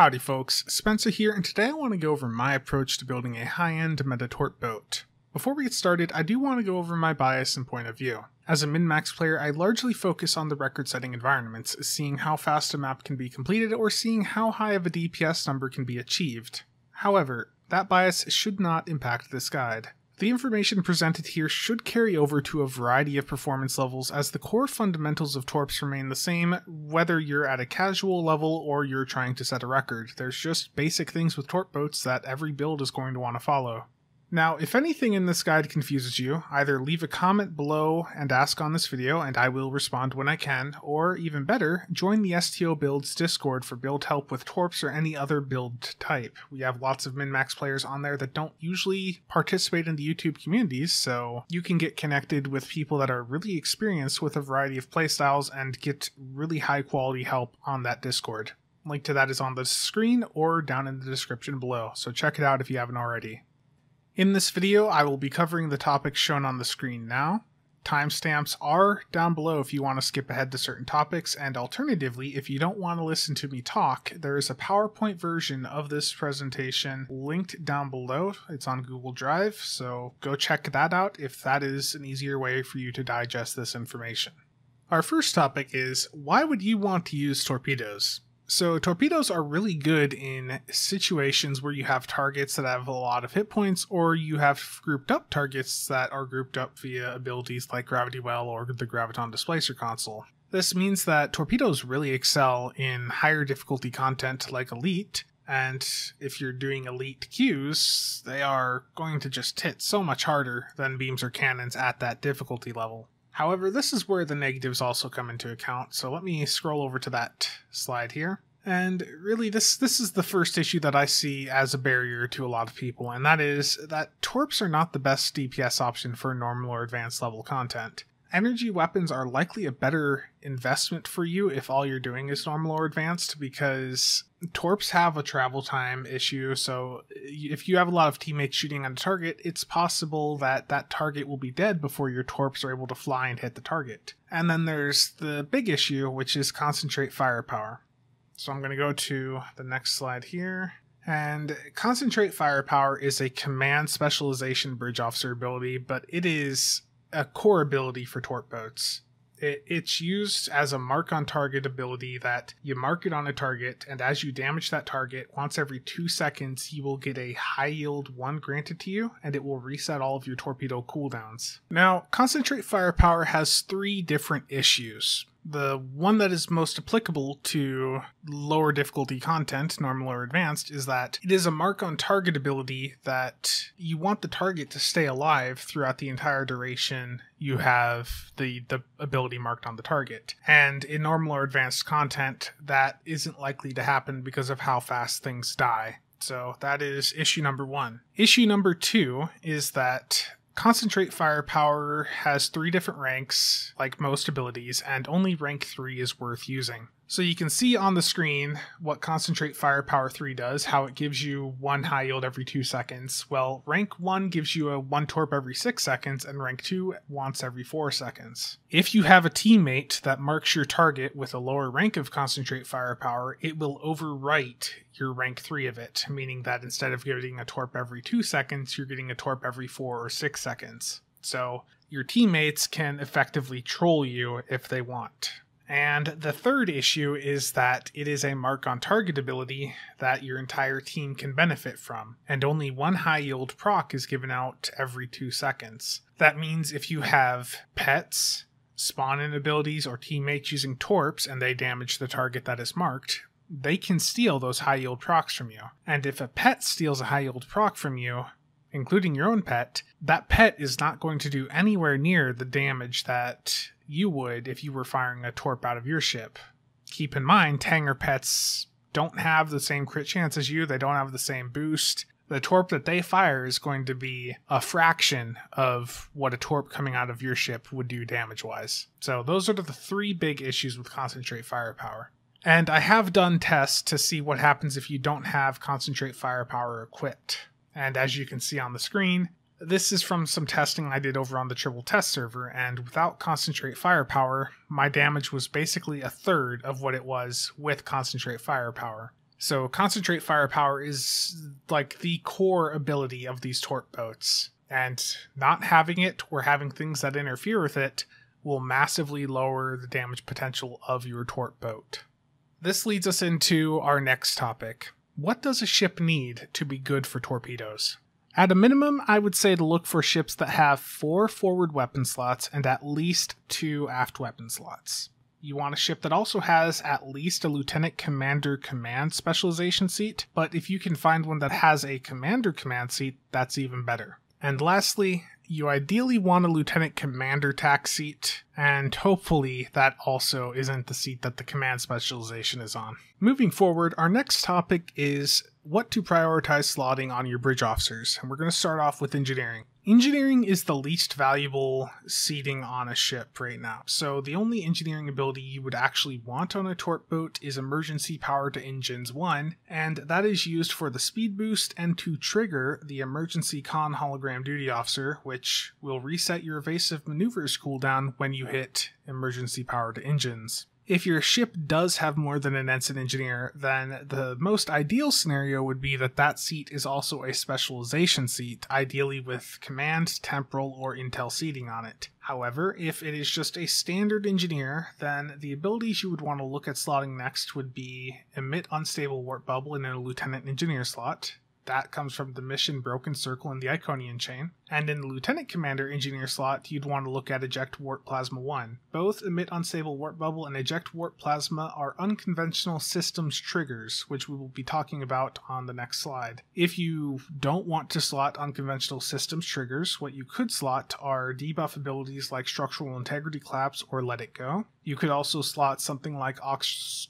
Howdy folks, Spencer here, and today I want to go over my approach to building a high-end Metatorp boat. Before we get started, I do want to go over my bias and point of view. As a min-max player, I largely focus on the record-setting environments, seeing how fast a map can be completed or seeing how high of a DPS number can be achieved. However, that bias should not impact this guide. The information presented here should carry over to a variety of performance levels as the core fundamentals of Torps remain the same whether you're at a casual level or you're trying to set a record. There's just basic things with Torp boats that every build is going to want to follow. Now, if anything in this guide confuses you, either leave a comment below and ask on this video and I will respond when I can, or even better, join the STO Builds Discord for build help with Torps or any other build type. We have lots of min-max players on there that don't usually participate in the YouTube communities, so you can get connected with people that are really experienced with a variety of playstyles and get really high quality help on that Discord. Link to that is on the screen or down in the description below, so check it out if you haven't already. In this video, I will be covering the topics shown on the screen now. Timestamps are down below if you want to skip ahead to certain topics, and alternatively, if you don't want to listen to me talk, there is a PowerPoint version of this presentation linked down below. It's on Google Drive, so go check that out if that is an easier way for you to digest this information. Our first topic is why would you want to use torpedoes? So torpedoes are really good in situations where you have targets that have a lot of hit points, or you have grouped up targets that are grouped up via abilities like Gravity Well or the Graviton Displacer console. This means that torpedoes really excel in higher difficulty content like Elite, and if you're doing Elite queues, they are going to just hit so much harder than beams or cannons at that difficulty level. However, this is where the negatives also come into account, so let me scroll over to that slide here. And really this this is the first issue that I see as a barrier to a lot of people, and that is that torps are not the best DPS option for normal or advanced level content energy weapons are likely a better investment for you if all you're doing is normal or advanced because torps have a travel time issue. So if you have a lot of teammates shooting on a target it's possible that that target will be dead before your torps are able to fly and hit the target. And then there's the big issue which is concentrate firepower. So i'm going to go to the next slide here. And concentrate firepower is a command specialization bridge officer ability but it is a core ability for torp boats. It, it's used as a mark on target ability that you mark it on a target, and as you damage that target, once every two seconds, you will get a high yield one granted to you, and it will reset all of your torpedo cooldowns. Now, Concentrate Firepower has three different issues the one that is most applicable to lower difficulty content, normal or advanced, is that it is a mark on target ability that you want the target to stay alive throughout the entire duration you have the, the ability marked on the target. And in normal or advanced content, that isn't likely to happen because of how fast things die. So that is issue number one. Issue number two is that Concentrate Firepower has three different ranks, like most abilities, and only rank 3 is worth using. So you can see on the screen what Concentrate Firepower 3 does, how it gives you one high yield every 2 seconds. Well, rank 1 gives you a 1 torp every 6 seconds, and rank 2 once every 4 seconds. If you have a teammate that marks your target with a lower rank of Concentrate Firepower, it will overwrite your rank 3 of it, meaning that instead of getting a torp every 2 seconds, you're getting a torp every 4 or 6 seconds. So your teammates can effectively troll you if they want. And the third issue is that it is a mark on target ability that your entire team can benefit from, and only one high yield proc is given out every two seconds. That means if you have pets, spawn in abilities, or teammates using torps and they damage the target that is marked, they can steal those high yield procs from you. And if a pet steals a high yield proc from you, including your own pet, that pet is not going to do anywhere near the damage that you would if you were firing a torp out of your ship. Keep in mind, Hangar pets don't have the same crit chance as you, they don't have the same boost. The torp that they fire is going to be a fraction of what a torp coming out of your ship would do damage wise. So, those are the three big issues with concentrate firepower. And I have done tests to see what happens if you don't have concentrate firepower equipped. And as you can see on the screen, this is from some testing I did over on the Tribble Test server, and without Concentrate Firepower, my damage was basically a third of what it was with Concentrate Firepower. So concentrate firepower is like the core ability of these torp boats. And not having it or having things that interfere with it will massively lower the damage potential of your torp boat. This leads us into our next topic. What does a ship need to be good for torpedoes? At a minimum, I would say to look for ships that have four forward weapon slots and at least two aft weapon slots. You want a ship that also has at least a lieutenant commander command specialization seat, but if you can find one that has a commander command seat, that's even better. And lastly, you ideally want a lieutenant commander tac seat, and hopefully that also isn't the seat that the command specialization is on. Moving forward, our next topic is what to prioritize slotting on your bridge officers, and we're going to start off with engineering. Engineering is the least valuable seating on a ship right now. So the only engineering ability you would actually want on a torp boat is emergency power to engines 1, and that is used for the speed boost and to trigger the emergency conn hologram duty officer, which will reset your evasive maneuvers cooldown when you hit emergency power to engines if your ship does have more than an ensign engineer, then the most ideal scenario would be that that seat is also a specialization seat, ideally with command, temporal, or intel seating on it. However, if it is just a standard engineer, then the abilities you would want to look at slotting next would be emit unstable warp bubble in a lieutenant engineer slot, that comes from the mission Broken Circle in the Iconian chain. And in the Lieutenant Commander Engineer slot, you'd want to look at Eject Warp Plasma 1. Both emit Unstable Warp Bubble and Eject Warp Plasma are unconventional systems triggers, which we will be talking about on the next slide. If you don't want to slot unconventional systems triggers, what you could slot are debuff abilities like Structural Integrity Collapse or Let It Go. You could also slot something like Aux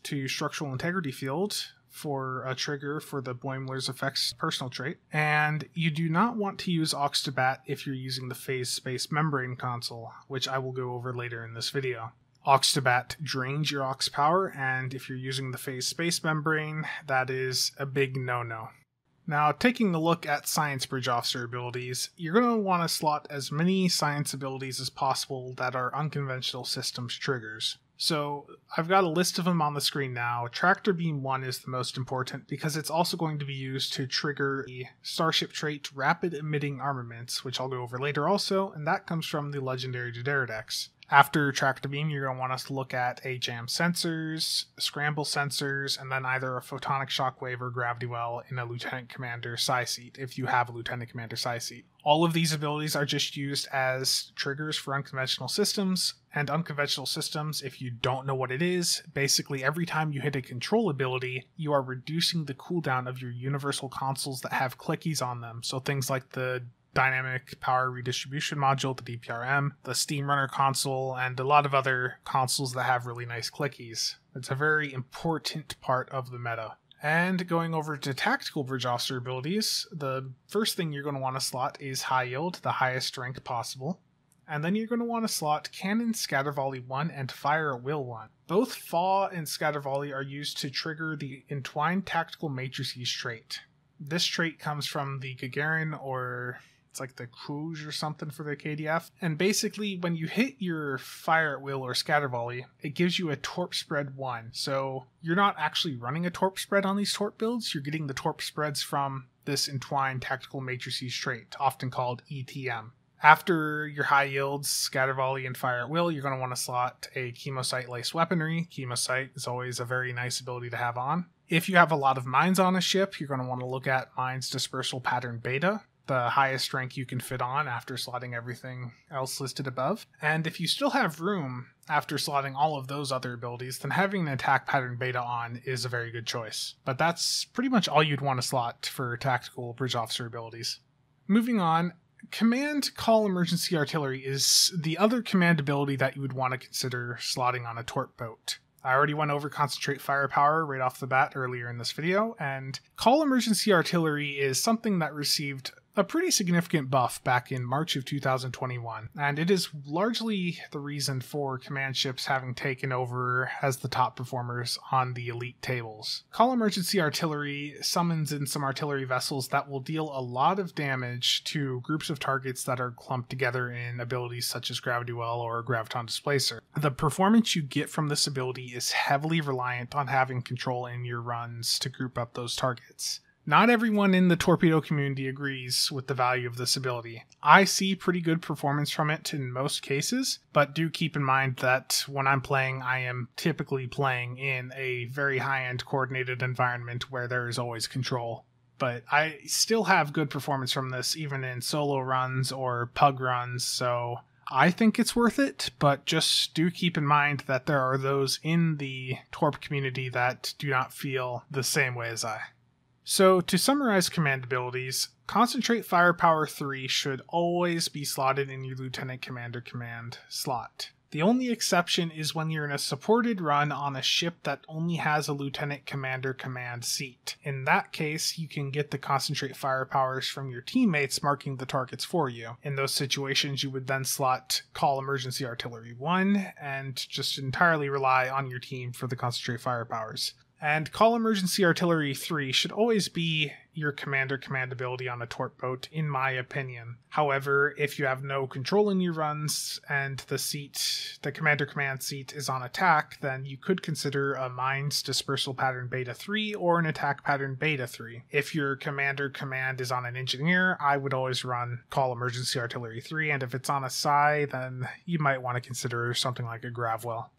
to Structural Integrity Field, for a trigger for the Boimler's effects personal trait, and you do not want to use Aux if you're using the Phase Space Membrane console, which I will go over later in this video. Aux drains your aux power, and if you're using the Phase Space Membrane, that is a big no no. Now, taking a look at Science Bridge Officer abilities, you're going to want to slot as many science abilities as possible that are unconventional systems triggers. So I've got a list of them on the screen now. Tractor Beam 1 is the most important because it's also going to be used to trigger the Starship trait Rapid Emitting Armaments, which I'll go over later also, and that comes from the legendary D'deridex. After tractor beam, you're going to want us to look at AJAM sensors, scramble sensors, and then either a photonic shockwave or gravity well in a lieutenant commander sci seat if you have a lieutenant commander sci seat. All of these abilities are just used as triggers for unconventional systems, and unconventional systems, if you don't know what it is, basically every time you hit a control ability, you are reducing the cooldown of your universal consoles that have clickies on them. So things like the dynamic power redistribution module, the DPRM, the Steamrunner console, and a lot of other consoles that have really nice clickies. It's a very important part of the meta. And going over to tactical bridge officer abilities, the first thing you're going to want to slot is high yield, the highest rank possible. And then you're going to want to slot Cannon Scatter Volley 1 and Fire at Will 1. Both FAW and Scatter Volley are used to trigger the Entwined Tactical Matrices trait. This trait comes from the Gagarin or it's like the Cruise or something for the KDF. And basically, when you hit your fire at will or scatter volley, it gives you a torp spread one. So you're not actually running a torp spread on these torp builds, you're getting the torp spreads from this entwined tactical matrices trait, often called ETM. After your high yields, scatter volley, and fire at will, you're going to want to slot a kemocite lace weaponry. Kemocite is always a very nice ability to have on. If you have a lot of mines on a ship, you're going to want to look at Mines Dispersal Pattern Beta the highest rank you can fit on after slotting everything else listed above. And if you still have room after slotting all of those other abilities, then having an attack pattern beta on is a very good choice. But that's pretty much all you'd want to slot for tactical bridge officer abilities. Moving on, Command Call Emergency Artillery is the other command ability that you would want to consider slotting on a torp boat. I already went over concentrate firepower right off the bat earlier in this video, and call emergency artillery is something that received a pretty significant buff back in March of 2021, and it is largely the reason for command ships having taken over as the top performers on the elite tables. Call Emergency Artillery summons in some artillery vessels that will deal a lot of damage to groups of targets that are clumped together in abilities such as Gravity Well or Graviton Displacer. The performance you get from this ability is heavily reliant on having control in your runs to group up those targets. Not everyone in the torpedo community agrees with the value of this ability. I see pretty good performance from it in most cases, but do keep in mind that when I'm playing, I am typically playing in a very high end coordinated environment where there is always control. But I still have good performance from this, even in solo runs or pug runs, so I think it's worth it, but just do keep in mind that there are those in the Torp community that do not feel the same way as I. So, to summarize command abilities, Concentrate Firepower 3 should always be slotted in your Lieutenant Commander command slot. The only exception is when you're in a supported run on a ship that only has a Lieutenant Commander command seat. In that case, you can get the Concentrate Firepowers from your teammates marking the targets for you. In those situations, you would then slot Call Emergency Artillery 1 and just entirely rely on your team for the Concentrate Firepowers. And Call Emergency Artillery 3 should always be your commander command ability on a torp boat, in my opinion. However, if you have no control in your runs and the seat, the commander command seat is on attack, then you could consider a mines dispersal pattern beta 3 or an attack pattern beta 3. If your commander command is on an engineer, I would always run Call Emergency Artillery 3, and if it's on a sci, then you might want to consider something like a Gravwell.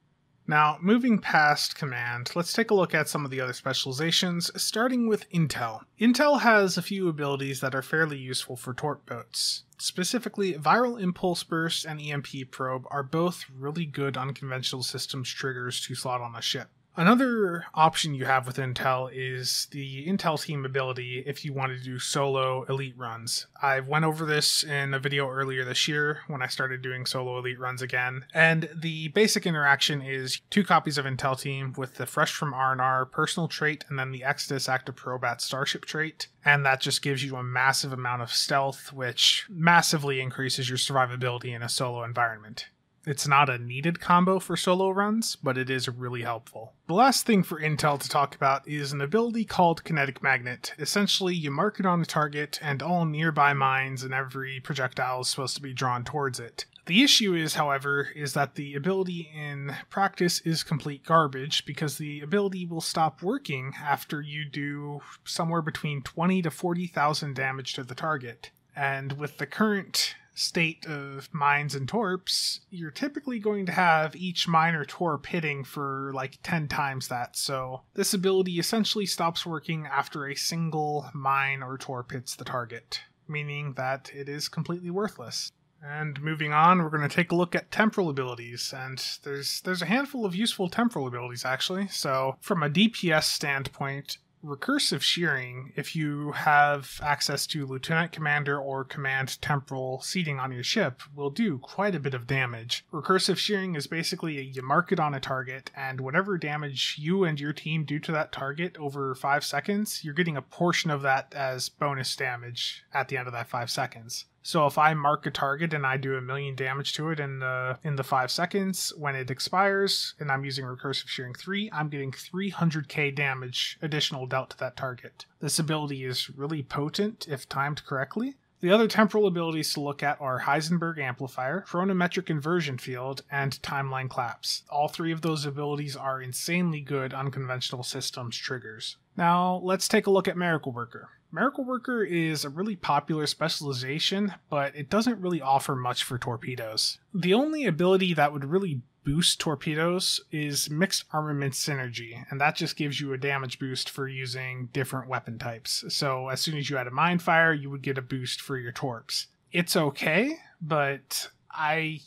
Now, moving past command, let's take a look at some of the other specializations, starting with Intel. Intel has a few abilities that are fairly useful for torp boats. Specifically, Viral Impulse Burst and EMP Probe are both really good unconventional systems triggers to slot on a ship. Another option you have with Intel is the Intel team ability if you want to do solo elite runs. I went over this in a video earlier this year when I started doing solo elite runs again. And the basic interaction is two copies of Intel team with the Fresh from R&R personal trait and then the Exodus Active Probat starship trait. And that just gives you a massive amount of stealth, which massively increases your survivability in a solo environment. It's not a needed combo for solo runs, but it is really helpful. The last thing for Intel to talk about is an ability called Kinetic Magnet. Essentially, you mark it on a target, and all nearby mines and every projectile is supposed to be drawn towards it. The issue is, however, is that the ability in practice is complete garbage because the ability will stop working after you do somewhere between 20 to 40,000 damage to the target. And with the current state of mines and torps, you're typically going to have each mine or torp hitting for like 10 times that. So this ability essentially stops working after a single mine or torp hits the target, meaning that it is completely worthless. And moving on, we're going to take a look at temporal abilities, and there's there's a handful of useful temporal abilities actually. So from a DPS standpoint, recursive shearing, if you have access to lieutenant commander or command temporal seating on your ship, will do quite a bit of damage. Recursive shearing is basically you mark it on a target, and whatever damage you and your team do to that target over five seconds, you're getting a portion of that as bonus damage at the end of that five seconds. So if I mark a target and I do a million damage to it in the in the five seconds, when it expires and I'm using recursive shearing three, I'm getting 300k damage additional dealt to that target. This ability is really potent if timed correctly. The other temporal abilities to look at are Heisenberg Amplifier, Chronometric Inversion Field, and Timeline Collapse. All three of those abilities are insanely good unconventional systems triggers. Now, let's take a look at Miracle Worker. Miracle Worker is a really popular specialization, but it doesn't really offer much for torpedoes. The only ability that would really boost torpedoes is Mixed Armament Synergy, and that just gives you a damage boost for using different weapon types. So as soon as you add a mine fire, you would get a boost for your torps. It's okay, but I,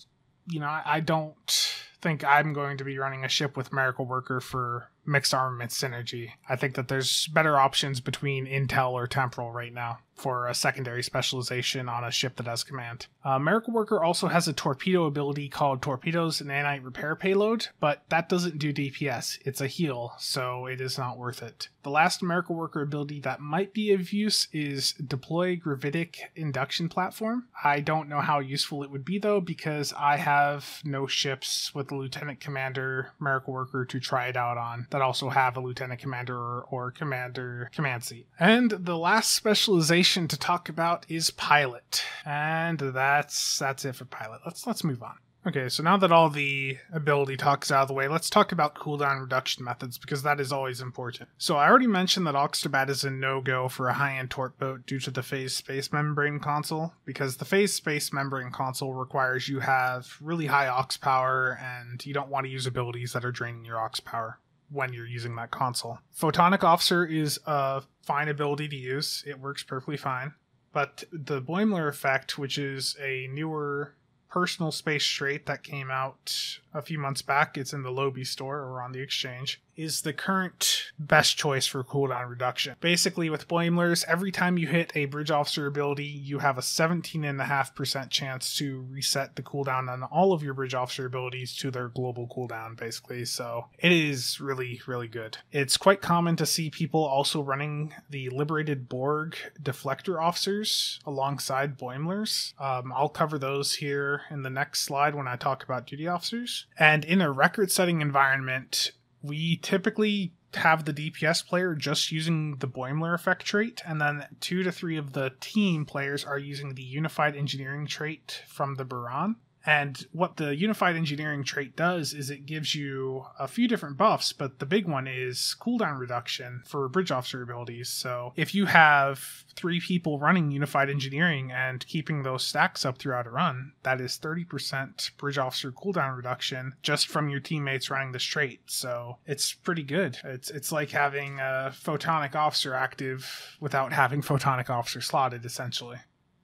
you know, I don't think I'm going to be running a ship with Miracle Worker for mixed armament synergy. I think that there's better options between Intel or Temporal right now. For a secondary specialization on a ship that has command. Uh, Miracle Worker also has a torpedo ability called Torpedoes Nanite Repair Payload, but that doesn't do DPS. It's a heal, so it is not worth it. The last Miracle Worker ability that might be of use is Deploy Gravitic Induction Platform. I don't know how useful it would be though, because I have no ships with a Lieutenant Commander Miracle Worker to try it out on that also have a Lieutenant Commander or, or Commander command seat. And the last specialization to talk about is Pilot. And that's that's it for Pilot. Let's let's move on. Okay, so now that all the ability talk is out of the way, let's talk about cooldown reduction methods because that is always important. So I already mentioned that Aux2Bat is a no-go for a high-end torp boat due to the phase space membrane console because the phase space membrane console requires you have really high aux power and you don't want to use abilities that are draining your aux power when you're using that console. Photonic Officer is a fine ability to use. It works perfectly fine. But the Boimler effect, which is a newer personal space trait that came out a few months back, it's in the Lobi store or on the exchange, is the current best choice for cooldown reduction. Basically, with Boimlers, every time you hit a bridge officer ability, you have a 17.5% chance to reset the cooldown on all of your bridge officer abilities to their global cooldown, basically. So it is really, really good. It's quite common to see people also running the Liberated Borg deflector officers alongside Boimlers. Um, I'll cover those here in the next slide when I talk about duty officers. And in a record setting environment, we typically have the DPS player just using the Boimler effect trait, and then two to three of the team players are using the Unified Engineering trait from the Buran. And what the unified engineering trait does is it gives you a few different buffs, but the big one is cooldown reduction for bridge officer abilities. So if you have three people running unified engineering and keeping those stacks up throughout a run, that is 30% bridge officer cooldown reduction just from your teammates running this trait. So it's pretty good. It's it's like having a photonic officer active without having photonic officer slotted essentially.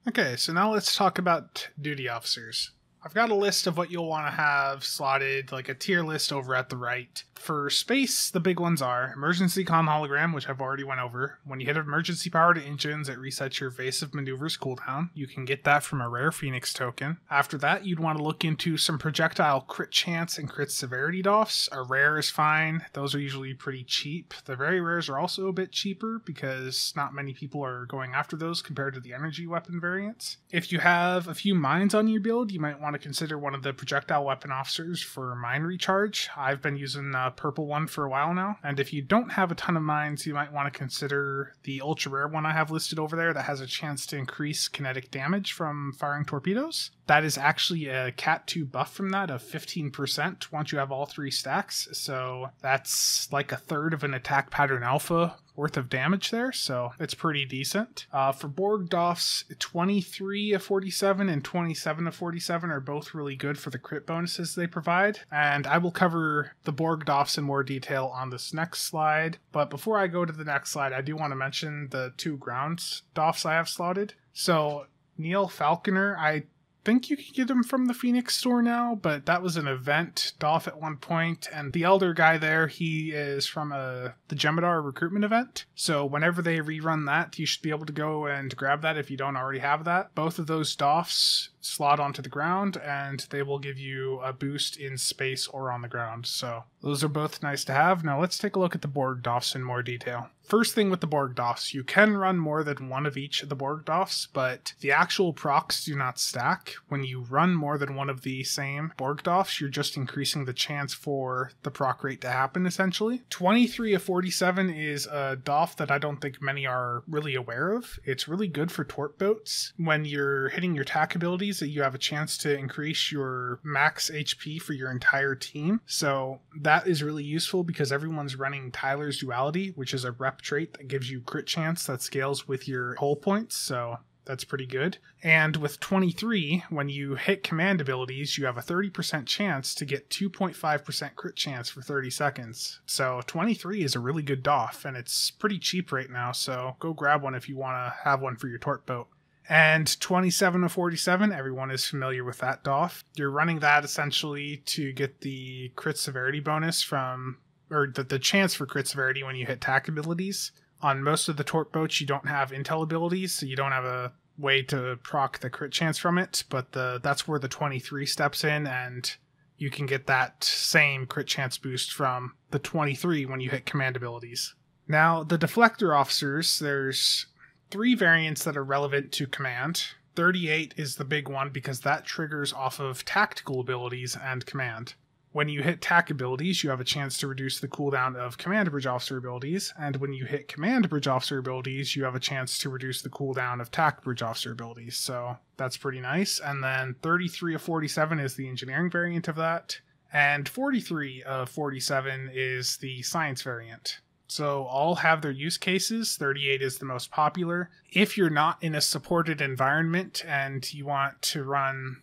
Okay, so now let's talk about duty officers. I've got a list of what you'll want to have slotted, like a tier list over at the right. For space, the big ones are emergency conn hologram, which I've already went over. When you hit emergency powered engines, it resets your evasive maneuvers cooldown. You can get that from a rare Phoenix token. After that, you'd want to look into some projectile crit chance and crit severity doffs. A rare is fine; those are usually pretty cheap. The very rares are also a bit cheaper because not many people are going after those compared to the energy weapon variants. If you have a few mines on your build, you might want to consider one of the projectile weapon officers for mine recharge. I've been using uh, purple one for a while now. And if you don't have a ton of mines, you might want to consider the ultra rare one I have listed over there that has a chance to increase kinetic damage from firing torpedoes. That is actually a Cat 2 buff from that of 15% once you have all three stacks. So that's like a third of an attack pattern alpha worth of damage there, so it's pretty decent. Uh, for Borg Doffs, 23 of 47 and 27 of 47 are both really good for the crit bonuses they provide, and I will cover the Borg Doffs in more detail on this next slide. But before I go to the next slide, I do want to mention the two grounds Doffs I have slotted. So Neil Falconer, I think you can get them from the Phoenix store now, but that was an event Doff at one point, and the elder guy there, he is from a the Jem'Hadar recruitment event. So whenever they rerun that, you should be able to go and grab that if you don't already have that. Both of those Doffs slot onto the ground and they will give you a boost in space or on the ground. So those are both nice to have. Now let's take a look at the Borg Doffs in more detail. First thing with the Borg Doffs, you can run more than one of each of the Borg Doffs, but the actual procs do not stack. When you run more than one of the same Borg Doffs, you're just increasing the chance for the proc rate to happen essentially. 23 of 47 is a Doff that I don't think many are really aware of. It's really good for torp boats. When you're hitting your tack abilities, that you have a chance to increase your max HP for your entire team. So that is really useful because everyone's running Tyler's Duality, which is a rep trait that gives you crit chance that scales with your hull points. So that's pretty good. And with 23, when you hit command abilities, you have a 30% chance to get 2.5% crit chance for 30 seconds. So 23 is a really good DOF, and it's pretty cheap right now, so go grab one if you want to have one for your torp boat. And 27 to 47, everyone is familiar with that DOF. You're running that essentially to get the crit severity bonus from or the, the chance for crit severity when you hit tack abilities On most of the torp boats, you don't have intel abilities, so you don't have a way to proc the crit chance from it, but the that's where the 23 steps in and you can get that same crit chance boost from the 23 when you hit command abilities. Now, the deflector officers, there's three variants that are relevant to command. 38 is the big one because that triggers off of tactical abilities and command. When you hit TAC abilities, you have a chance to reduce the cooldown of Command Bridge Officer abilities, and when you hit Command Bridge Officer abilities, you have a chance to reduce the cooldown of TAC Bridge Officer abilities. So that's pretty nice. And then 33 of 47 is the engineering variant of that, and 43 of 47 is the science variant. So all have their use cases. 38 is the most popular. If you're not in a supported environment and you want to run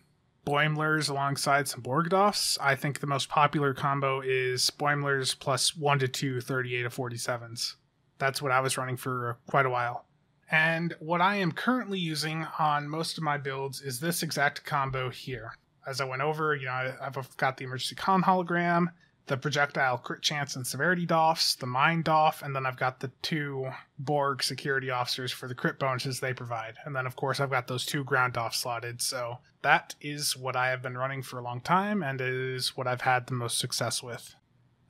Boimlers alongside some Borgdoffs, I think the most popular combo is Boimlers plus 1 to 2 38 to 47s. That's what I was running for quite a while. And what I am currently using on most of my builds is this exact combo here. As I went over, you know, I've got the emergency conn hologram, the projectile crit chance and severity doffs, the mind doff, and then I've got the two Borg security officers for the crit bonuses they provide. And then, of course, I've got those two ground doffs slotted. So that is what I have been running for a long time and is what I've had the most success with.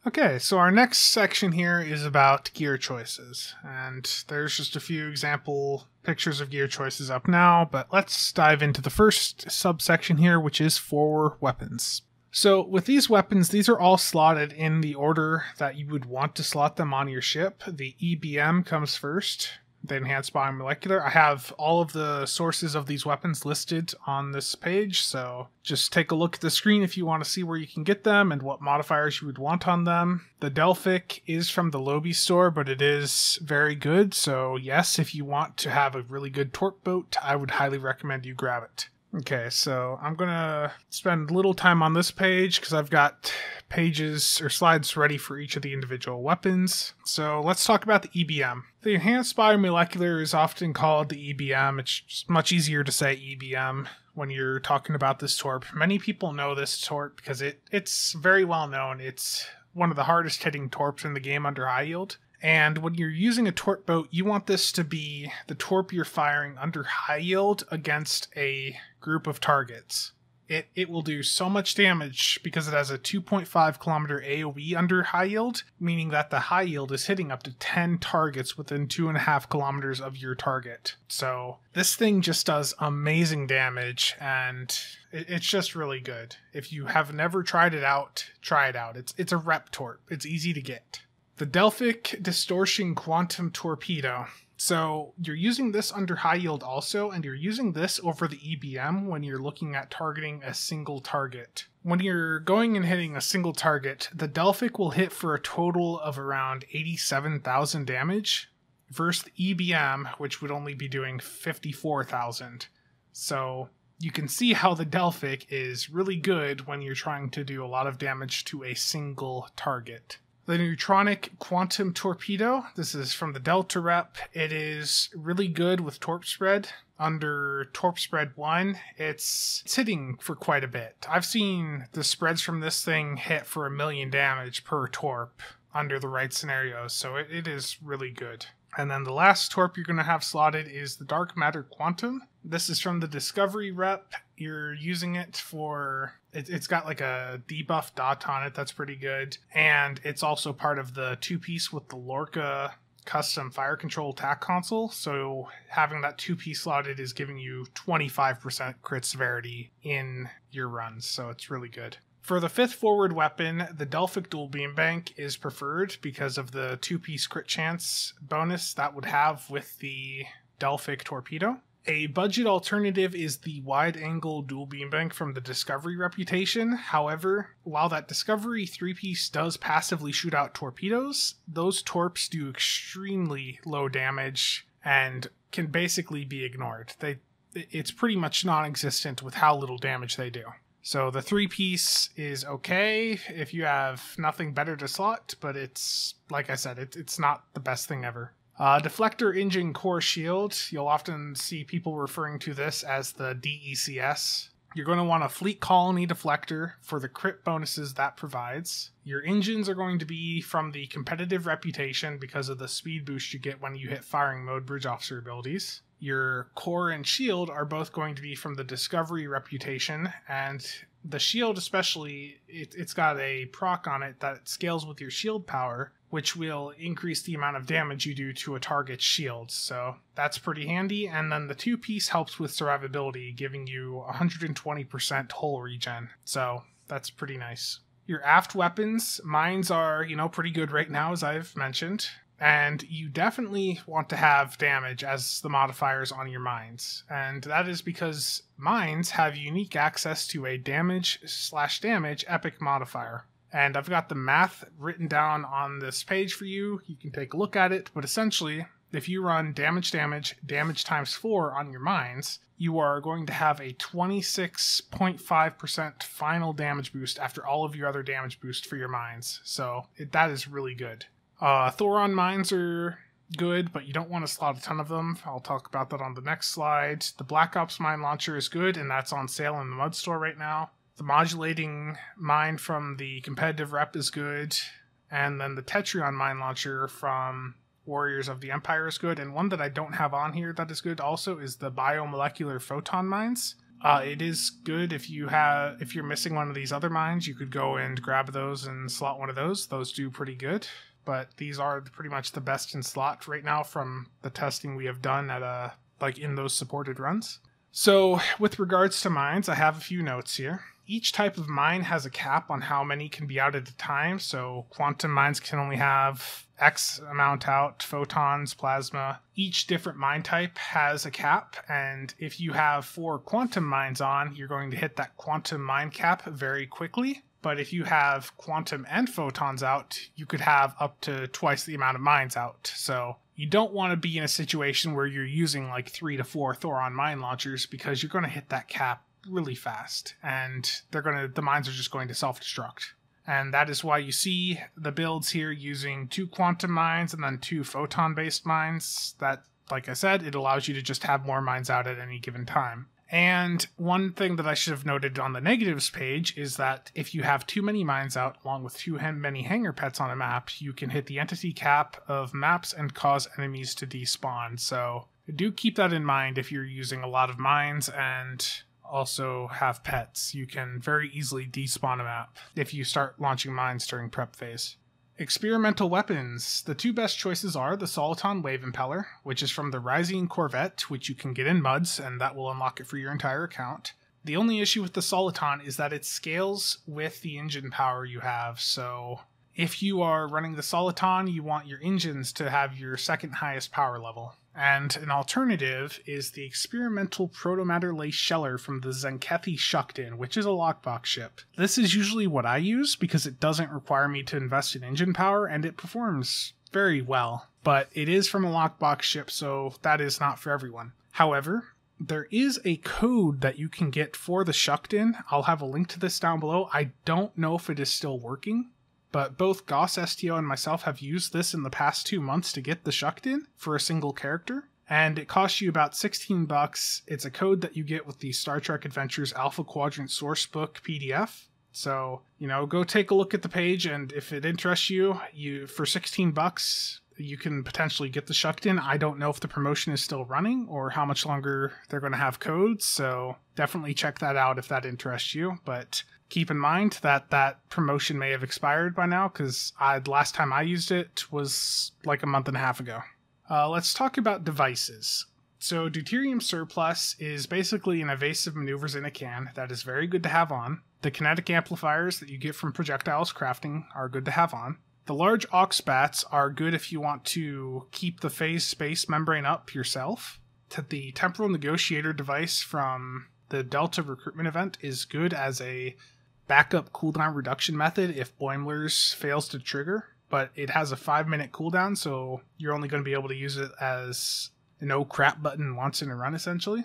Okay, so our next section here is about gear choices. And there's just a few example pictures of gear choices up now, but let's dive into the first subsection here, which is for weapons. So with these weapons, these are all slotted in the order that you would want to slot them on your ship. The EBM comes first, the enhanced biomolecular. I have all of the sources of these weapons listed on this page, so just take a look at the screen if you want to see where you can get them and what modifiers you would want on them. The Delphic is from the Lobi store, but it is very good, so yes, if you want to have a really good torp boat, I would highly recommend you grab it. Okay, so I'm gonna spend little time on this page because I've got pages or slides ready for each of the individual weapons. So let's talk about the EBM. The Enhanced Biomolecular is often called the EBM. It's much easier to say EBM when you're talking about this torp. Many people know this torp because it, it's very well known. It's one of the hardest hitting torps in the game under high yield. And when you're using a torp boat, you want this to be the torp you're firing under high yield against a group of targets. It, it will do so much damage because it has a 2.5 kilometer AoE under high yield, meaning that the high yield is hitting up to 10 targets within 2.5 kilometers of your target. So this thing just does amazing damage and it, it's just really good. If you have never tried it out, try it out. It's, it's a rep torp, it's easy to get. The Delphic Distortion Quantum Torpedo. So you're using this under high yield also, and you're using this over the EBM when you're looking at targeting a single target. When you're going and hitting a single target, the Delphic will hit for a total of around 87,000 damage versus the EBM, which would only be doing 54,000. So you can see how the Delphic is really good when you're trying to do a lot of damage to a single target the Neutronic Quantum Torpedo. This is from the Delta Rep. It is really good with Torp Spread. Under Torp Spread 1, it's, it's hitting for quite a bit. I've seen the spreads from this thing hit for a million damage per Torp under the right scenarios, so it, it is really good. And then the last torp you're going to have slotted is the Dark Matter Quantum. This is from the Discovery rep. You're using it for. It, has got like a debuff dot on it that's pretty good. And it's also part of the two piece with the Lorca custom fire control tac console. So having that two piece slotted is giving you 25% crit severity in your runs. So it's really good. For the fifth forward weapon, the Delphic Dual Beam Bank is preferred because of the two piece crit chance bonus that would have with the Delphic Torpedo. A budget alternative is the wide angle dual beam bank from the Discovery reputation. However, while that Discovery three piece does passively shoot out torpedoes, those torps do extremely low damage and can basically be ignored. They it's pretty much non-existent with how little damage they do. So the three piece is okay if you have nothing better to slot, but it's like I said, it, it's not the best thing ever. Uh, deflector engine core shield. You'll often see people referring to this as the DECS. You're going to want a Fleet Colony Deflector for the crit bonuses that provides. Your engines are going to be from the competitive reputation because of the speed boost you get when you hit firing mode bridge officer abilities. Your core and shield are both going to be from the discovery reputation, and the shield, especially, it, has got a proc on it that scales with your shield power, which will increase the amount of damage you do to a target's shield. So that's pretty handy. And then the two piece helps with survivability, giving you 120% hull regen. So that's pretty nice. Your aft weapons, mines are, you know, pretty good right now, as I've mentioned. And you definitely want to have damage as the modifiers on your mines. And that is because mines have unique access to a damage slash damage epic modifier. And I've got the math written down on this page for you. You can take a look at it. But essentially, if you run damage, damage, damage times four on your mines, you are going to have a 26.5% final damage boost after all of your other damage boost for your mines. So it, that is really good. Uh, Thoron mines are good, but you don't want to slot a ton of them. I'll talk about that on the next slide. The Black Ops mine launcher is good, and that's on sale in the Mudd Store right now. The modulating mine from the competitive rep is good, and then the Tetryon mine launcher from Warriors of the Empire is good. And one that I don't have on here that is good also is the biomolecular photon mines. Uh, it is good if you have if you're missing one of these other mines, you could go and grab those and slot one of those. Those do pretty good. But these are pretty much the best in slot right now from the testing we have done at uh like in those supported runs. So with regards to mines, I have a few notes here each type of mine has a cap on how many can be out at a time. So quantum mines can only have X amount out, photons, plasma. Each different mine type has a cap, and if you have four quantum mines on, you're going to hit that quantum mine cap very quickly. But if you have quantum and photons out, you could have up to twice the amount of mines out. So you don't want to be in a situation where you're using like three to four Thoron mine launchers because you're going to hit that cap really fast and they're to the mines are just going to self-destruct and that is why you see the builds here using two quantum mines and then two photon based mines that like i said it allows you to just have more mines out at any given time and one thing that I should have noted on the negatives page is that if you have too many mines out, along with too many hangar pets on a map, you can hit the entity cap of maps and cause enemies to despawn. So do keep that in mind if you're using a lot of mines and also have pets. You can very easily despawn a map if you start launching mines during prep phase. Experimental weapons. The two best choices are the Soliton Wave Impeller, which is from the Risian Corvette, which you can get in MUDs, and that will unlock it for your entire account. The only issue with the Soliton is that it scales with the engine power you have, so if you are running the Soliton, you want your engines to have your second highest power level. And an alternative is the experimental protomatter lace sheller from the Zenkethi Shuk'Din, which is a lockbox ship. This is usually what I use because it doesn't require me to invest in engine power and it performs very well. But it is from a lockbox ship, so that is not for everyone. However, there is a code that you can get for the Shuk'Din. I'll have a link to this down below. I don't know if it is still working, but both Goss STO and myself have used this in the past two months to get the Shuk'Din for a single character. And it costs you about 16 bucks. It's a code that you get with the Star Trek Adventures Alpha Quadrant Sourcebook PDF. So, you know, go take a look at the page and if it interests you, you for 16 bucks, you can potentially get the Shuk'Din. I don't know if the promotion is still running or how much longer they're going to have codes, so definitely check that out if that interests you. But keep in mind that that promotion may have expired by now because I last time I used it was like a month and a half ago. Uh, let's talk about devices. So, Deuterium Surplus is basically an evasive maneuvers in a can that is very good to have on. The kinetic amplifiers that you get from projectiles crafting are good to have on. The large aux bats are good if you want to keep the phase space membrane up yourself. The temporal negotiator device from the Delta recruitment event is good as a backup cooldown reduction method if Boimler's fails to trigger, but it has a five minute cooldown, so you're only going to be able to use it as no crap button once in a run, essentially.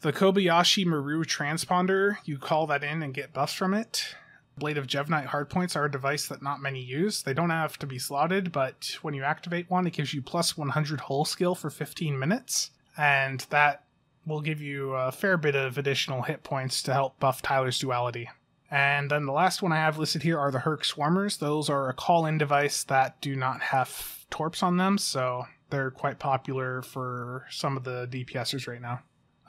The Kobayashi Maru transponder, you call that in and get buffs from it. Blade of Gevnite hardpoints are a device that not many use. They don't have to be slotted, but when you activate one, it gives you plus 100 hull skill for 15 minutes, and that will give you a fair bit of additional hit points to help buff Tyler's duality. And then the last one I have listed here are the Hur'q Swarmers. Those are a call in device that do not have torps on them, so they're quite popular for some of the DPSers right now.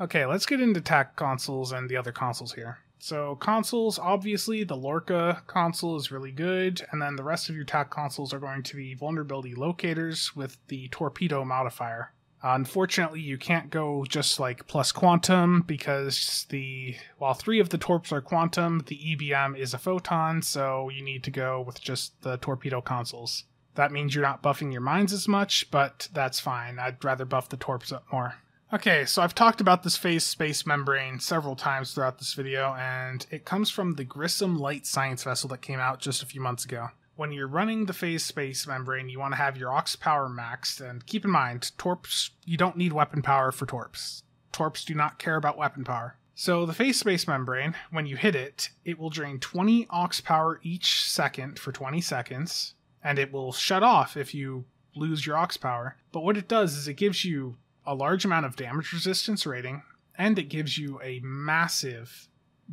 Okay, let's get into attack consoles and the other consoles here. So, consoles, obviously, the Lorca console is really good, and then the rest of your attack consoles are going to be vulnerability locators with the torpedo modifier. Unfortunately, you can't go just like plus quantum because the while three of the torps are quantum, the EBM is a photon, so you need to go with just the torpedo consoles. That means you're not buffing your mines as much, but that's fine. I'd rather buff the torps up more. Okay, so I've talked about this phase space membrane several times throughout this video, and it comes from the Grissom Light Science vessel that came out just a few months ago when you're running the phase space membrane, you want to have your aux power maxed. And keep in mind, torps, you don't need weapon power for torps. Torps do not care about weapon power. So the phase space membrane, when you hit it, it will drain 20 aux power each second for 20 seconds, and it will shut off if you lose your aux power. But what it does is it gives you a large amount of damage resistance rating, and it gives you a massive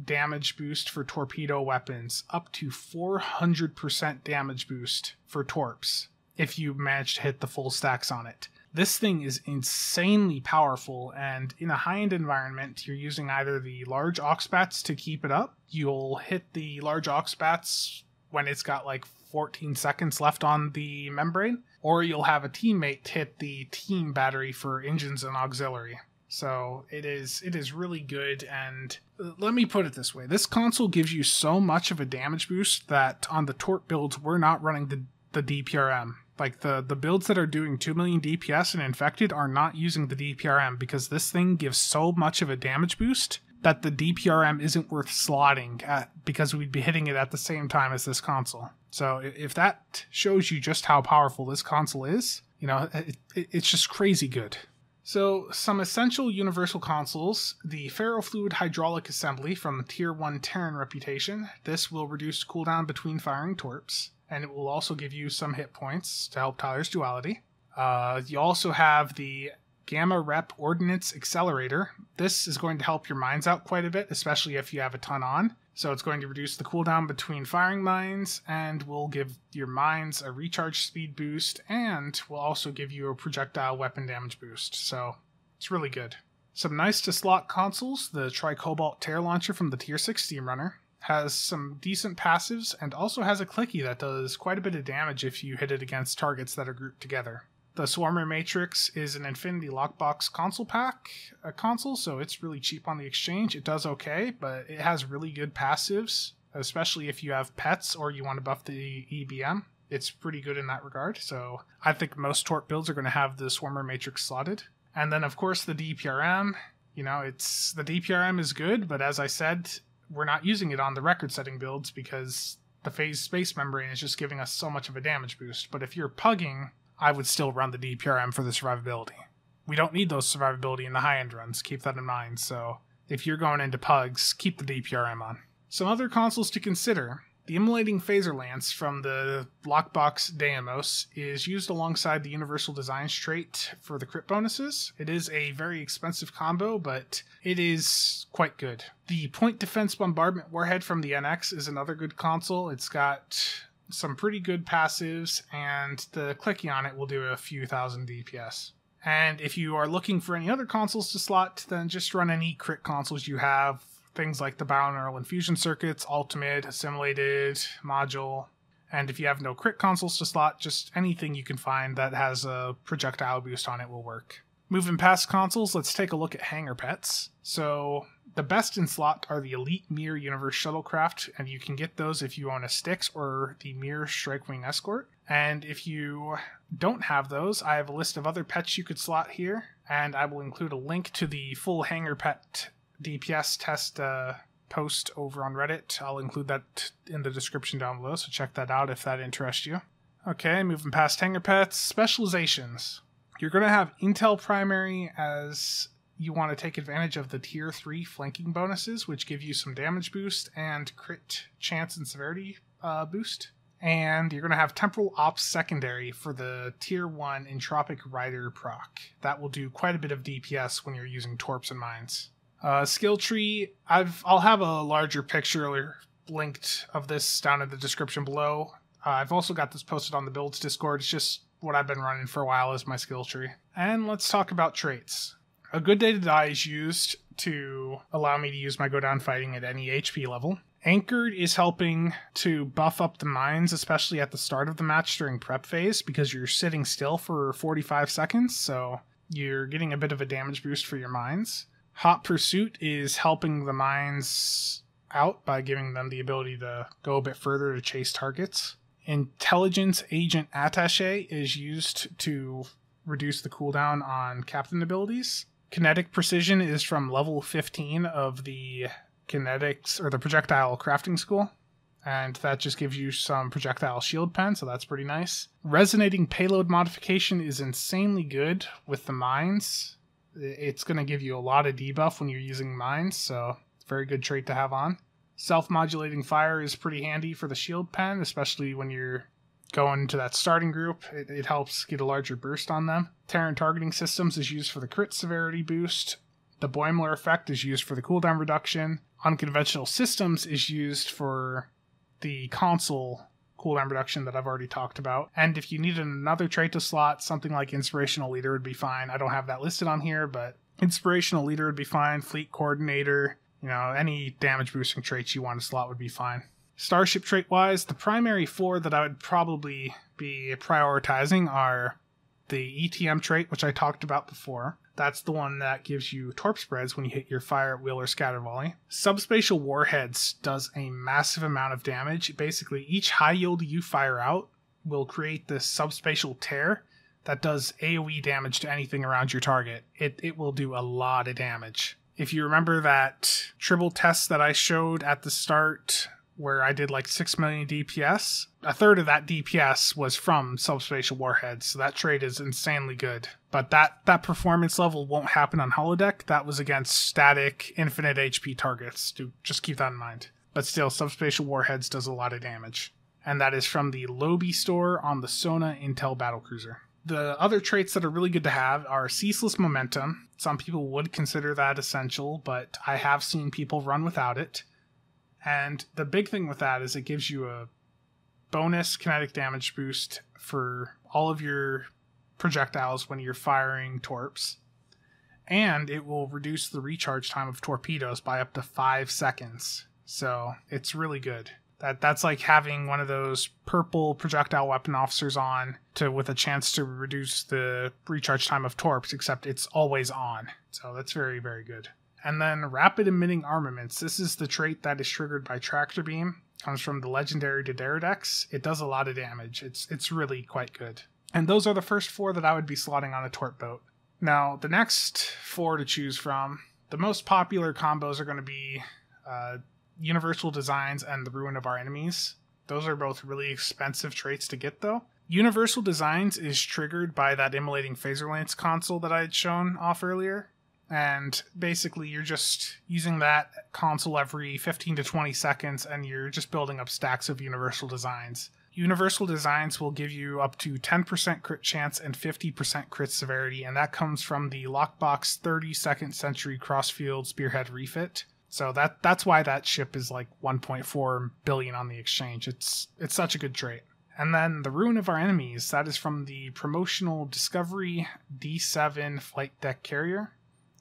damage boost for torpedo weapons, up to 400% damage boost for torps if you manage to hit the full stacks on it. This thing is insanely powerful, and in a high end environment, you're using either the large Oxbats to keep it up. You'll hit the large Oxbats when it's got like 14 seconds left on the membrane, or you'll have a teammate hit the team battery for engines and auxiliary. So it is it is really good and uh, let me put it this way. This console gives you so much of a damage boost that on the Torp builds we're not running the the DPRM. Like the the builds that are doing 2 million DPS and infected are not using the DPRM because this thing gives so much of a damage boost that the DPRM isn't worth slotting at because we'd be hitting it at the same time as this console. So if that shows you just how powerful this console is, you know, it, it, it's just crazy good. So, some essential universal consoles the ferrofluid hydraulic assembly from Tier 1 Terran reputation. This will reduce cooldown between firing torps, and it will also give you some hit points to help Tyler's duality. Uh, you also have the Gamma Rep Ordnance Accelerator. This is going to help your mines out quite a bit, especially if you have a ton on. So it's going to reduce the cooldown between firing mines and will give your mines a recharge speed boost and will also give you a projectile weapon damage boost. So it's really good. Some nice to slot consoles. The Tricobalt Tear Launcher from the Tier 6 Steamrunner has some decent passives and also has a clicky that does quite a bit of damage if you hit it against targets that are grouped together. The Swarmer Matrix is an Infinity Lockbox console pack a console, so it's really cheap on the exchange. It does okay, but it has really good passives, especially if you have pets or you want to buff the EBM. It's pretty good in that regard. So I think most Torp builds are going to have the Swarmer Matrix slotted. And then, of course, the DPRM. You know, it's the DPRM is good, but as I said, we're not using it on the record setting builds because the phase space membrane is just giving us so much of a damage boost. But if you're pugging I would still run the DPRM for the survivability. We don't need those survivability in the high end runs, keep that in mind. So if you're going into pugs, keep the DPRM on. Some other consoles to consider. The immolating phaser lance from the Lockbox Deimos is used alongside the Universal Designs trait for the crit bonuses. It is a very expensive combo, but it is quite good. The Point Defense Bombardment Warhead from the NX is another good console. It's got some pretty good passives, and the clicky on it will do a few thousand DPS. And if you are looking for any other consoles to slot, then just run any crit consoles you have. Things like the Bioneural Infusion Circuits, Ultimate, Assimilated, Module. And if you have no crit consoles to slot, just anything you can find that has a projectile boost on it will work. Moving past consoles, let's take a look at hangar pets. So, the best in slot are the Elite Mir Universe Shuttlecraft, and you can get those if you own a Styx or the Mir Strikewing Escort. And if you don't have those, I have a list of other pets you could slot here, and I will include a link to the full hangar pet DPS test uh, post over on Reddit. I'll include that in the description down below, so check that out if that interests you. Okay, moving past hangar pets, specializations. You're going to have Intel Primary as you want to take advantage of the tier 3 flanking bonuses, which give you some damage boost and crit chance and severity uh, boost. And you're going to have Temporal Ops Secondary for the Tier 1 Entropic Rider proc. That will do quite a bit of DPS when you're using Torps and Mines. Uh, skill tree, I've, I'll have a larger picture linked of this down in the description below. Uh, I've also got this posted on the Builds Discord. It's just what I've been running for a while as my skill tree. And let's talk about traits. A good day to die is used to allow me to use my go down fighting at any HP level. Anchored is helping to buff up the mines, especially at the start of the match during prep phase, because you're sitting still for 45 seconds, so you're getting a bit of a damage boost for your mines. Hot Pursuit is helping the mines out by giving them the ability to go a bit further to chase targets. Intelligence Agent Attache is used to reduce the cooldown on captain abilities. Kinetic Precision is from level 15 of the kinetics or the projectile crafting school and that just gives you some projectile shield pen, so that's pretty nice. Resonating payload modification is insanely good with the mines. It's going to give you a lot of debuff when you're using mines, so very good trait to have on. Self modulating fire is pretty handy for the shield pen, especially when you're going to that starting group. It, it helps get a larger burst on them. Terran targeting systems is used for the crit severity boost. The Boimler effect is used for the cooldown reduction unconventional systems is used for the console cooldown reduction that I've already talked about. And if you needed another trait to slot, something like Inspirational Leader would be fine. I don't have that listed on here, but Inspirational Leader would be fine. Fleet Coordinator, you know, any damage boosting traits you want to slot would be fine. Starship trait wise, the primary four that I would probably be prioritizing are the ETM trait, which I talked about before. That's the one that gives you torp spreads when you hit your fire will or scatter volley. Subspatial warheads does a massive amount of damage. Basically, each high yield you fire out will create this subspatial tear that does AoE damage to anything around your target. It, it will do a lot of damage. If you remember that tribble test that I showed at the start where I did like 6 million DPS, a third of that DPS was from subspatial warheads, so that trade is insanely good. But that, that performance level won't happen on holodeck. That was against static, infinite HP targets. To just keep that in mind. But still, subspatial warheads does a lot of damage. And that is from the Lobi store on the Son'a Intel Battlecruiser. The other traits that are really good to have are ceaseless momentum. Some people would consider that essential, but I have seen people run without it. And the big thing with that is it gives you a bonus kinetic damage boost for all of your projectiles when you're firing torps. And it will reduce the recharge time of torpedoes by up to five seconds. So it's really good. That that's like having one of those purple projectile weapon officers on to with a chance to reduce the recharge time of torps, except it's always on. So that's very, very good. And then rapid emitting armaments. This is the trait that is triggered by tractor beam. Comes from the legendary D'deridex. It does a lot of damage. It's it's really quite good. And those are the first four that I would be slotting on a torp boat. Now, the next four to choose from, the most popular combos are going to be uh, Universal Designs and the Ruin of Our Enemies. Those are both really expensive traits to get, though. Universal Designs is triggered by that immolating phaser lance console that I had shown off earlier and basically you're just using that console every 15 to 20 seconds and you're just building up stacks of universal designs. Universal designs will give you up to 10% crit chance and 50% crit severity and that comes from the lockbox 32nd century crossfield spearhead refit. So that that's why that ship is like 1.4 billion on the exchange. It's it's such a good trait. And then the ruin of our enemies that is from the promotional discovery d7 flight deck carrier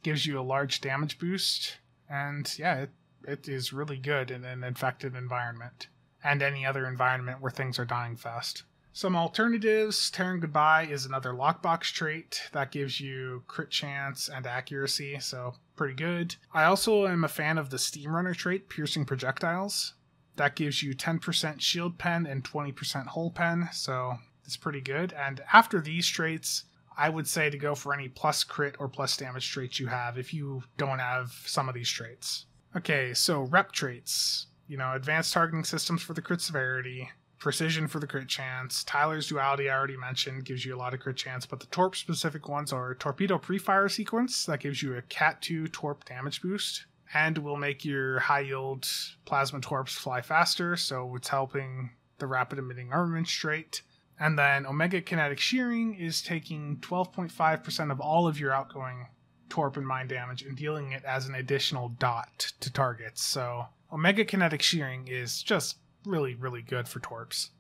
gives you a large damage boost, and yeah, it, it is really good in an infected environment and any other environment where things are dying fast. Some alternatives Terran Goodbye is another lockbox trait that gives you crit chance and accuracy, so pretty good. I also am a fan of the Steamrunner trait, Piercing Projectiles. That gives you 10% shield pen and 20% hull pen, so it's pretty good. And after these traits, I would say to go for any plus crit or plus damage traits you have if you don't have some of these traits. Okay, so rep traits. You know, advanced targeting systems for the crit severity, precision for the crit chance. Tyler's duality I already mentioned gives you a lot of crit chance, but the torp specific ones are torpedo pre-fire sequence that gives you a cat 2 torp damage boost and will make your high yield plasma torps fly faster, so it's helping the rapid emitting armament trait. And then Omega Kinetic Shearing is taking 12.5% of all of your outgoing torp and mine damage and dealing it as an additional dot to targets. So Omega Kinetic Shearing is just really, really good for torps.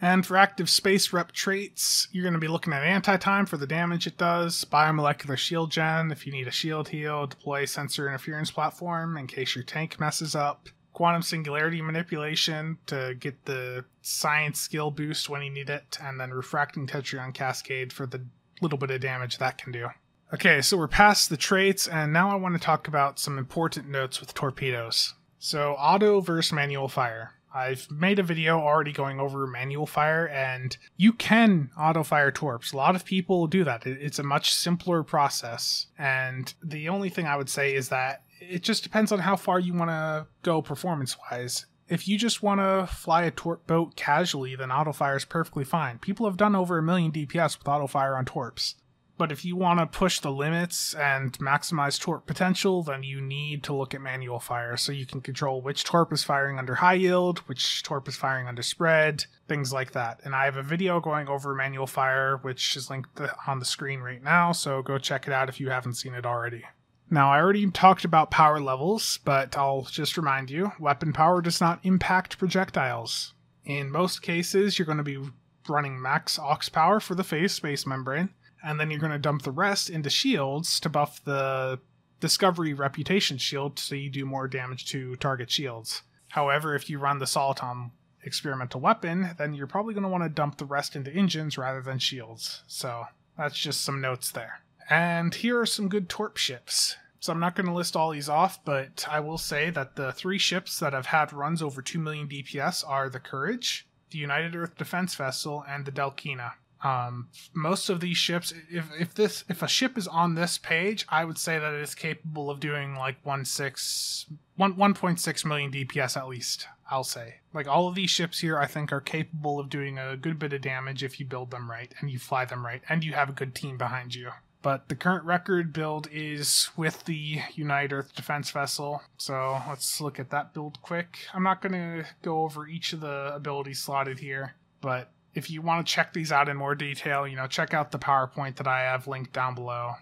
And for active space rep traits, you're going to be looking at anti time for the damage it does, biomolecular shield gen if you need a shield heal, deploy sensor interference platform in case your tank messes up, quantum singularity manipulation to get the science skill boost when you need it, and then refracting Tetryon cascade for the little bit of damage that can do. Okay, so we're past the traits, and now I want to talk about some important notes with torpedoes. So, auto versus manual fire. I've made a video already going over manual fire, and you can auto fire torps. A lot of people do that. It's a much simpler process. And the only thing I would say is that it just depends on how far you want to go performance wise. If you just want to fly a torp boat casually, then auto fire is perfectly fine. People have done over a million DPS with auto fire on torps. But if you want to push the limits and maximize torp potential, then you need to look at manual fire so you can control which torp is firing under high yield, which torp is firing under spread, things like that. And I have a video going over manual fire, which is linked on the screen right now, so go check it out if you haven't seen it already. Now, I already talked about power levels, but I'll just remind you weapon power does not impact projectiles. In most cases, you're going to be running max aux power for the phase space membrane and then you're going to dump the rest into shields to buff the discovery reputation shield so you do more damage to target shields. However, if you run the Soliton experimental weapon, then you're probably going to want to dump the rest into engines rather than shields. So that's just some notes there. And here are some good torp ships. So I'm not going to list all these off, but I will say that the three ships that have had runs over 2 million DPS are the Courage, the United Earth Defense Vessel, and the Delkina. Um, most of these ships, if, if this if a ship is on this page, I would say that it is capable of doing like one six one one point six million DPS at least. I'll say like all of these ships here, I think are capable of doing a good bit of damage if you build them right and you fly them right and you have a good team behind you. But the current record build is with the United Earth Defense Vessel. So let's look at that build quick. I'm not going to go over each of the abilities slotted here, but if you want to check these out in more detail, you know, check out the PowerPoint that I have linked down below.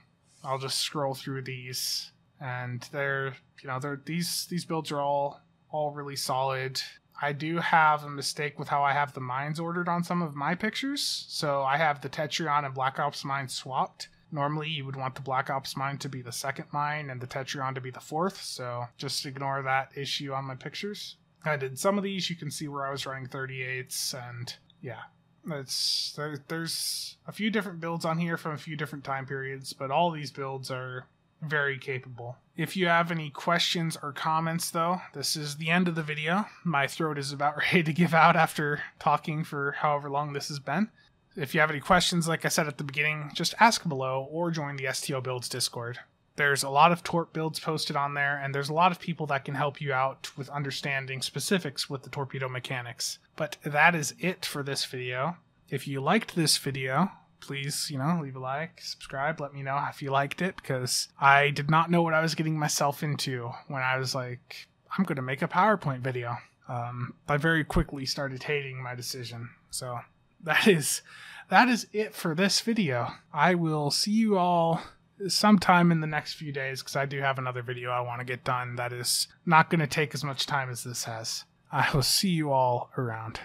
I'll just scroll through these and they're, you know, they're these these builds are all all really solid. I do have a mistake with how I have the mines ordered on some of my pictures. So I have the Tetryon and Black Ops mine swapped. Normally, you would want the Black Ops mine to be the second mine and the Tetryon to be the fourth, so just ignore that issue on my pictures. I did some of these, you can see where I was running 38s, and yeah, it's there, there's a few different builds on here from a few different time periods, but all these builds are very capable. If you have any questions or comments, though, this is the end of the video. My throat is about ready to give out after talking for however long this has been. If you have any questions, like I said at the beginning, just ask below or join the STO Builds Discord. There's a lot of torp builds posted on there, and there's a lot of people that can help you out with understanding specifics with the torpedo mechanics. But that is it for this video. If you liked this video, please, you know, leave a like, subscribe, let me know if you liked it, because I did not know what I was getting myself into when I was like, I'm going to make a PowerPoint video. Um, I very quickly started hating my decision. So that is that is it for this video. I will see you all sometime in the next few days because I do have another video I want to get done that is not going to take as much time as this has. I will see you all around.